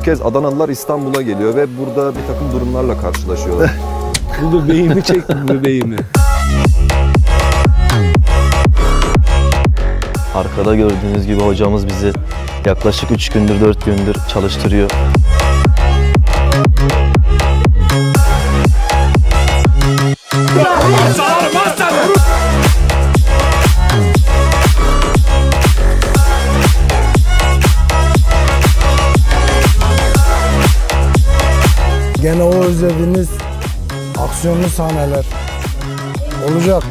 kez Adanalılar İstanbul'a geliyor ve burada bir takım durumlarla karşılaşıyorlar. Bu bebeğimi çek bu bebeğimi. Arkada gördüğünüz gibi hocamız bizi yaklaşık 3 gündür 4 gündür çalıştırıyor. Gene o özlediğiniz aksiyonlu sahneler olacak.